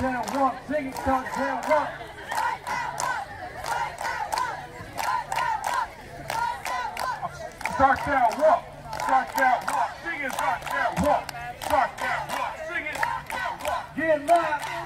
down rock, sing it, touchdown rock. Start down, walk, start down, walk, sing it, start down, walk, start down, walk, sing it, start down, walk. Get live.